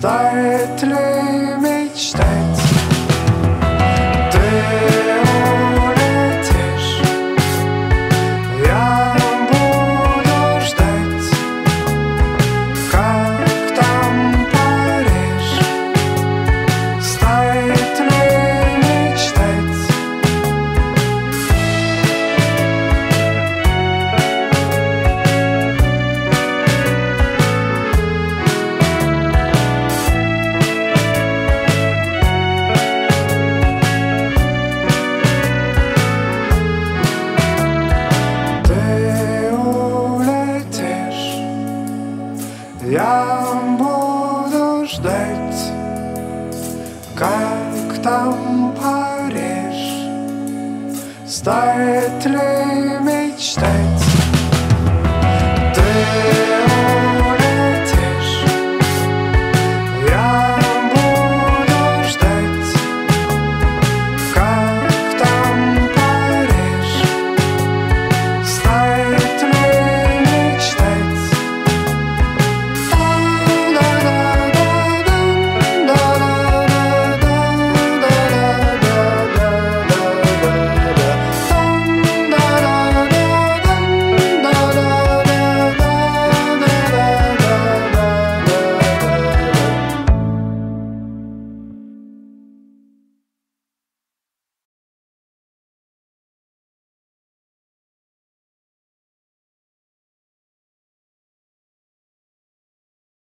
Start to start. знать, как там Париж, стоит ли мечтать.